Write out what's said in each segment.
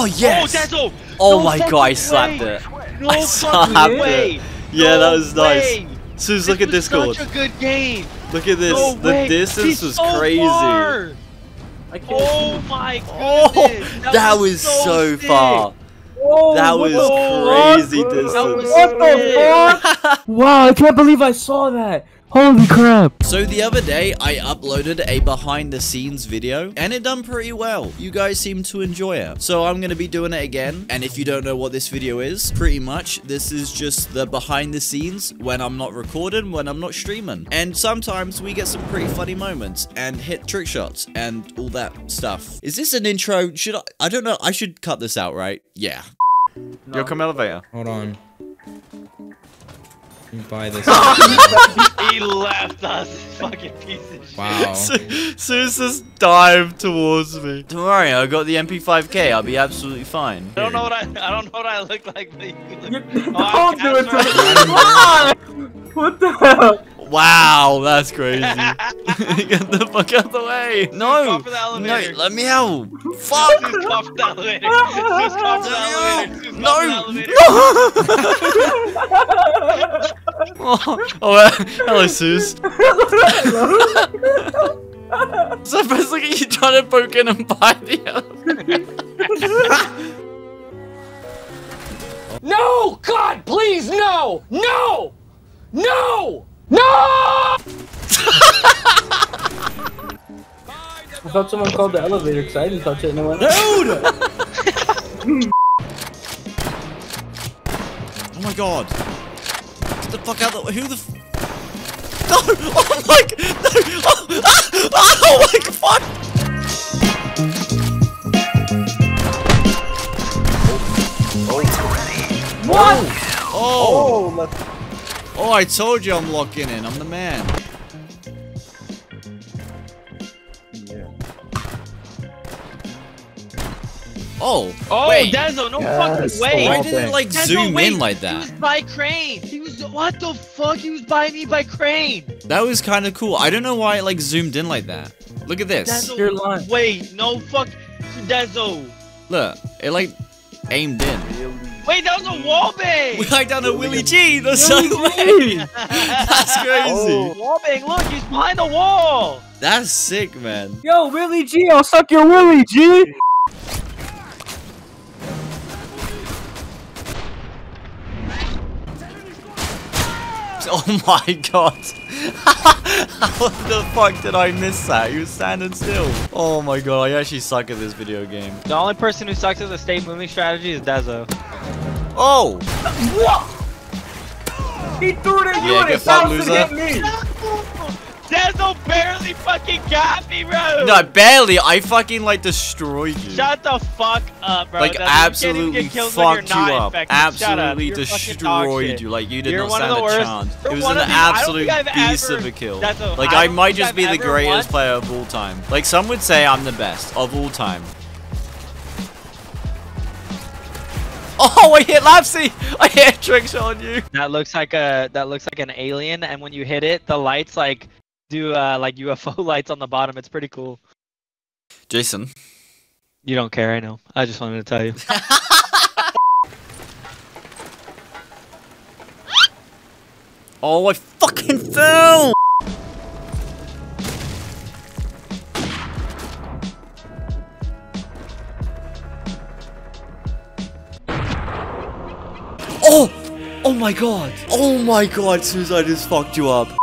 Oh yes! Oh, Denzel! Oh No my fucking god, I way. slapped it. No I slapped way. it. Yeah, no that was nice. way. Sus, look at was Discord. Such a good game. Look at this. No the way. distance He's was so crazy. far. I can't Oh see. my Oh, goodness. that, was, so sick. far. Oh, That was the crazy fuck? distance. What the fuck? wow, I can't believe I saw that. Holy crap. So the other day, I uploaded a behind the scenes video, and it done pretty well. You guys seem to enjoy it. So I'm going to be doing it again, and if you don't know what this video is, pretty much, this is just the behind the scenes when I'm not recording, when I'm not streaming. And sometimes we get some pretty funny moments, and hit trick shots, and all that stuff. Is this an intro? Should I? I don't know. I should cut this out, right? Yeah. Yo, come elevator. Hold on. Let me buy this. He left us, fucking piece of shit. Wow. Sus just dived towards me. Don't worry, I got the MP5K. I'll be absolutely fine. I don't know what I, I don't know what I look like, but you look. Don't Oh, do it to Castro. me. what the hell? Wow, that's crazy. Get the fuck out of the way. No, the no, let me out. Fuck. Just call for the elevator. Just call for the elevator. Just No, call for the elevator. oh, oh, uh, hello, Sus. so first look at you trying to poke in and buy the elevator. No! God, please, no! No! No! Thought someone called the elevator because I didn't touch it and it went. Dude! oh my god. Get the fuck out of the Who the f- No! Oh my g- No! Oh, ah, oh my fuck! What? Oh! Oh, Oh, I told you I'm locking in. I'm the man. Oh, Oh, wait. Denzel, no Yes, fucking way. Why Oh, did it like Denzel, zoom wait, in like that? He was that? by crane. He was what the fuck? He was by me by crane. That was kind of cool. I don't know why it like zoomed in like that. Look at this. Denzel, You're lying. wait, no fuck, Denzel. Look, it like aimed in. Wait, that was a wall bang. We like down a Willie G the same Willie way. G. That's crazy. Oh. oh. wall bang. Look, he's behind the wall. That's sick, man. Yo, Willie G, I'll suck your Willie G. Oh my god. How the fuck did I miss that? He was standing still. Oh my god, I actually suck at this video game. The only person who sucks at the state moving strategy is Dezoh. Oh! What? He threw it at you Yeah, and get it fucked, bounced and loser. hit me. Dezoh barely fucking got me, bro. No, barely. I fucking like destroyed you. Shut the fuck up, bro. like Dezoh. You can't absolutely get kills when you're fucked you up. infected. Shut up. Absolutely You're fucking dog destroyed you. Like you did You're not stand a worst. chance. You're It was an of the- I don't absolute beast ever- of a kill. A- like I I, might just I've be the greatest once- player of all time. Like some would say I'm the best of all time. Oh, I hit Lapsy! I hit tricks on you. That looks like a that looks like an alien, and when you hit it, the lights like do uh like UFO lights on the bottom. It's pretty cool. Jason. You don't care, I know. I just wanted to tell you. Oh, I fucking fell! Oh! Oh my god! Oh my god, I just fucked you up.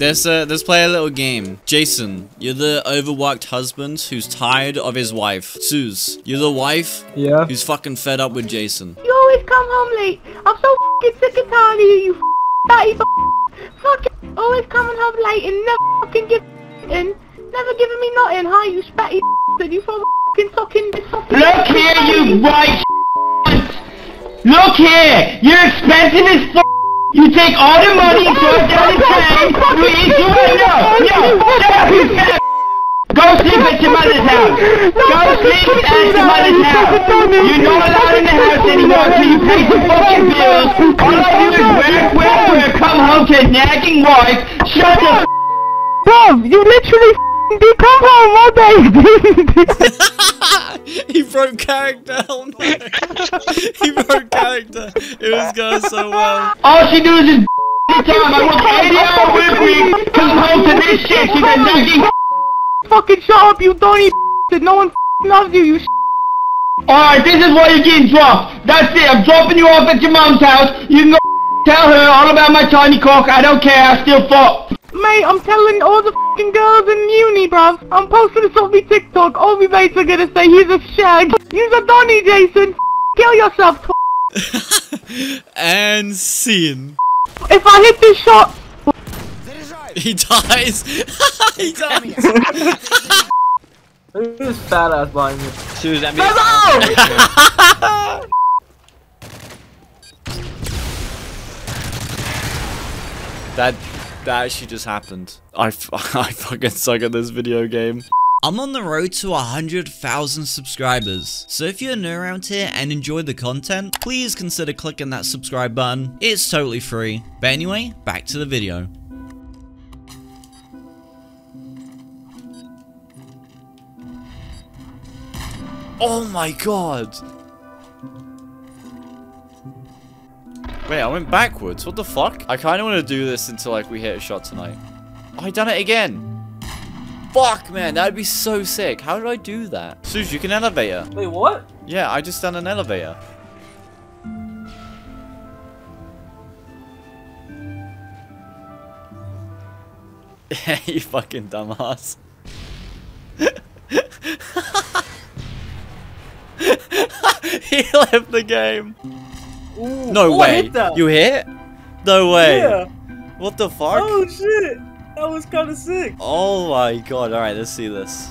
Let's, uh, let's play a little game. Jason, you're the overworked husband who's tired of his wife. Suze, you're the wife Yeah. who's fucking fed up with Jason. You always come home late. I'm so fucking sick and tired of you, you fatty fucking always coming home late and never fucking give and never giving me nothing, huh? You spatty and you so fucking sucking this fucking. Look here, you white Look here! You're expensive as f***. You take all the money and throw it down the drain. You eat you right now. No, shut up, you fat Go sleep at your mother's house. Go sleep at your mother's house. You're not allowed in the house anymore until you pay some fucking bills. All I do is work, work, work, come home to a nagging wife. Shut the Bro, you literally f***ing did come home all day, dude. he broke character. Oh no. he broke character. It was going so well. All she do is just time. I work 80 hour work week, come home to this shit. She's a nagging fucking shut up, you Donny that no one f***ing loves you, you. Alright, this is why you're getting dropped. That's it. I'm dropping you off at your mom's house. You can go tell her all about my tiny cock. I don't care. I still fuck. Mate, I'm telling all the f***ing girls in uni, bruv. I'm posting this on my TikTok. All my mates are gonna say he's a shag. He's a Donny, Jason. Kill yourself, tw- and scene. If I hit this shot, He dies. he dies. Look at this fat ass behind me. Susan, That that actually just happened. I, f- I fucking suck at this video game. I'm on the road to 100,000 subscribers, so if you're new around here and enjoy the content, please consider clicking that subscribe button. It's totally free. But anyway, back to the video. Oh my god! Wait, I went backwards. What the fuck? I kind of want to do this until like we hit a shot tonight. Oh, I done it again. Fuck, man, that'd be so sick. How did I do that? Suze, you can elevator. Wait, what? Yeah, I just done an elevator. you fucking dumbass. he left the game. Ooh, No oh, way. hit that. You hit? No way. Yeah. What the fuck? Oh shit. That was kind of sick. Oh my god, alright, let's see this.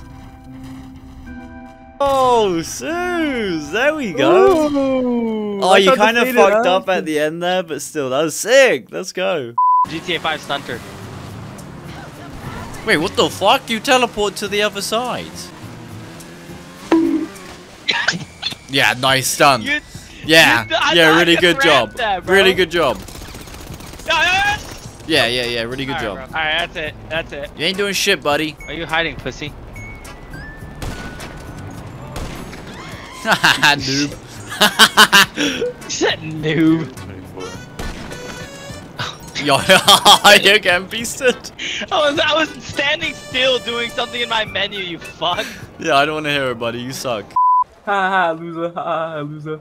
Oh, Suze! There we go! Ooh, oh, I you kind of fade it fucked up at the end there, but still, that was sick! Let's go! GTA 5 stunter. Wait, what the fuck? You teleport to the other side. yeah, nice stun. You, yeah, you- I yeah, thought really good could job. grab that, bro. really good job. Ah! Yeah, yeah, yeah, really good Alright, job. bro. Alright, that's it. That's it. You ain't doing shit, buddy. Are you hiding, pussy? Noob. You said noob. Yo, you're getting beasted. I was I was standing still doing something in my menu, you fuck. Yeah, I don't want to hear it, buddy. You suck. Ha ha, loser. Ha ha, loser.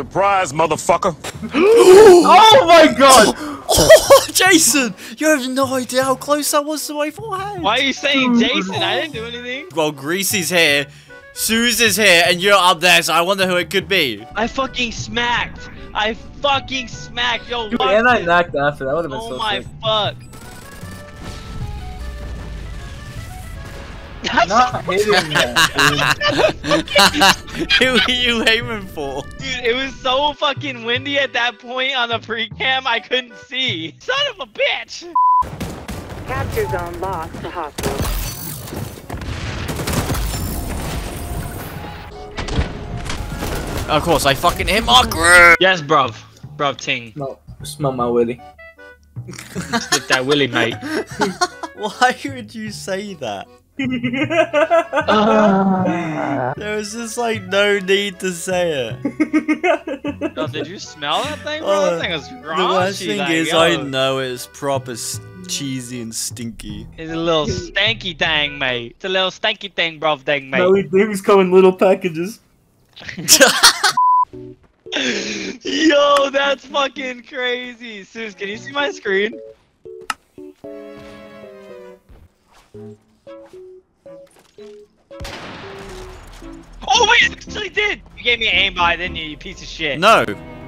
Surprise, motherfucker. Oh my god! Oh, Jason! You have no idea how close I was to my forehead. Why are you saying oh, Jason? I didn't do anything. Well, Greasy's here, Suze is here, and you're up there, so I wonder who it could be. I fucking smacked. I fucking smacked. Yo, Dude, and I knocked after. That would have been Oh so my sick. fuck. Not hitting that. who are you aiming for? Dude, it was so fucking windy at that point on the pre-cam, I couldn't see. Son of a bitch! Capture zone lost to hostiles. Of course, I fucking hit my group. Yes, bruv. Bruv ting. No, smell my willy. Stick that willy, mate. Why would you say that? There was just like no need to say it. Yo, did you smell that thing, bro? Uh, that thing was The worst thing like, is, yo, I know it's proper s- cheesy and stinky. It's a little stanky thing, mate. It's a little stanky thing, bro, thing, mate. Smelly things come in little packages. Yo, that's fucking crazy. Sus, can you see my screen? Oh wait, I actually did. You gave me an aimbot, didn't you? You piece of shit. No,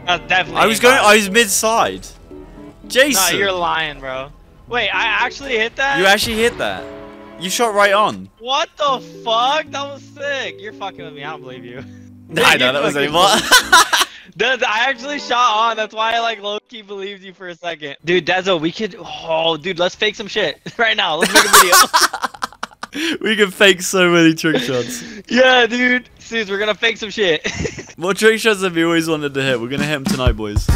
That's definitely. I was going. I was mid side. No, Jason, you're lying, bro. Wait, I actually hit that. you actually hit that. You shot right on. What the fuck? That was sick. You're fucking with me. I don't believe you. I know that was a fucking- what? I actually shot on. That's why I like low key believed you for a second. Dude, Dezoh, we could. Oh, dude, let's fake some shit right now. Let's make a video. we can fake so many trick shots. yeah, dude. Sus, we're gonna fake some shit. What trick shots have you always wanted to hit? We're gonna hit them tonight, boys.